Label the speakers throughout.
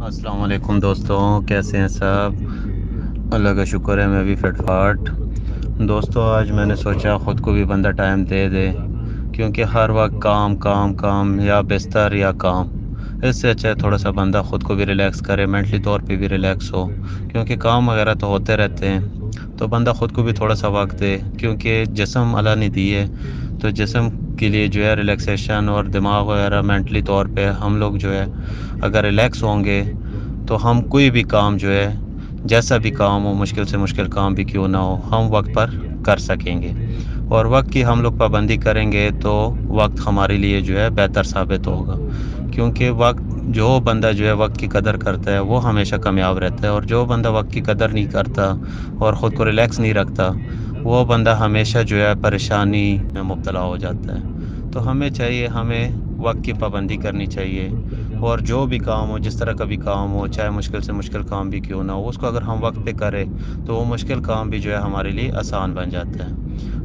Speaker 1: अस्सलाम वालेकुम दोस्तों, कैसे हैं सब? अल्लाह का शुक्र है, मैं भी फिटफाट। दोस्तों, आज मैंने सोचा ख़ुद को भी बंदा टाइम दे दे, क्योंकि हर वक्त काम काम काम, या बिस्तर या काम। इससे अच्छा है थोड़ा सा बंदा ख़ुद को भी रिलैक्स करे मेंटली तौर पे भी रिलैक्स हो, क्योंकि काम वगैरह तो होते रहते हैं। तो बंदा ख़ुद को भी थोड़ा सा वक्त दे, क्योंकि जिसम अला ने दिए तो जिसम के लिए जो है रिलैक्सेशन और दिमाग वगैरह मेंटली तौर पे हम लोग जो है, अगर रिलैक्स होंगे तो हम कोई भी काम जो है, जैसा भी काम हो, मुश्किल से मुश्किल काम भी क्यों ना हो, हम वक्त पर कर सकेंगे। और वक्त की हम लोग पाबंदी करेंगे तो वक्त हमारे लिए जो है बेहतर साबित होगा। क्योंकि वक्त, जो बंदा जो है वक्त की कदर करता है, वो हमेशा कामयाब रहता है। और जो बंदा वक्त की कदर नहीं करता और ख़ुद को रिलैक्स नहीं रखता वो बंदा हमेशा जो है परेशानी में मुबतला हो जाता है। तो हमें चाहिए, हमें वक्त की पाबंदी करनी चाहिए और जो भी काम हो, जिस तरह का भी काम हो, चाहे मुश्किल से मुश्किल काम भी क्यों ना हो, उसको अगर हम वक्त पे करें तो वो मुश्किल काम भी जो है हमारे लिए आसान बन जाता है।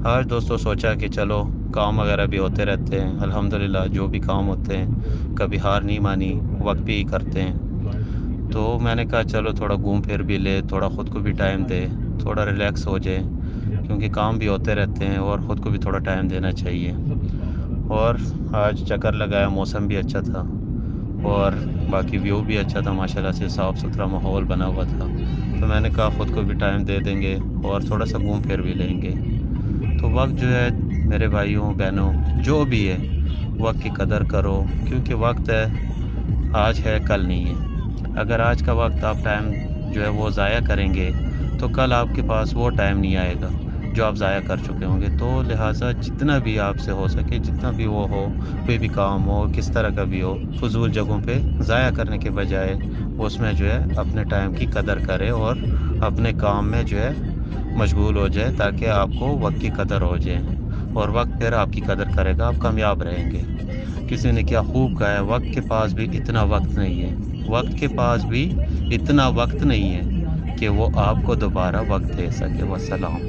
Speaker 1: हर दोस्तों सोचा कि चलो, काम वगैरह भी होते रहते हैं, अल्हम्दुलिल्लाह, जो भी काम होते हैं, कभी हार नहीं मानी, वक्त भी करते हैं। तो मैंने कहा, चलो थोड़ा घूम फिर भी ले, थोड़ा ख़ुद को भी टाइम दे, थोड़ा रिलैक्स हो जाए क्योंकि काम भी होते रहते हैं और ख़ुद को भी थोड़ा टाइम देना चाहिए। और आज चक्कर लगाया, मौसम भी अच्छा था और बाकी व्यू भी अच्छा था, माशाल्लाह से साफ़ सुथरा माहौल बना हुआ था। तो मैंने कहा, ख़ुद को भी टाइम दे देंगे और थोड़ा सा घूम फिर भी लेंगे। तो वक्त जो है, मेरे भाइयों, बहनों, जो भी है, वक्त की कदर करो, क्योंकि वक्त है, आज है, कल नहीं है। अगर आज का वक्त आप टाइम जो है, वो ज़ाया करेंगे तो कल आपके पास वो टाइम नहीं आएगा। जो आप ज़ाया कर चुके होंगे तो लिहाजा जितना भी आपसे हो सके, जितना भी वो हो, कोई भी काम हो, किस तरह का भी हो, फजूल जगहों पे ज़ाया करने के बजाय उसमें जो है अपने टाइम की कदर करे और अपने काम में जो है मशगूल हो जाए, ताकि आपको वक्त की कदर हो जाए। और वक्त फिर आपकी कदर करेगा, आप कामयाब रहेंगे। किसी ने क्या खूब कहा है वक्त के पास भी इतना वक्त नहीं है। वक्त के पास भी इतना वक्त नहीं है कि वो आपको दोबारा वक्त दे सके। वसलाम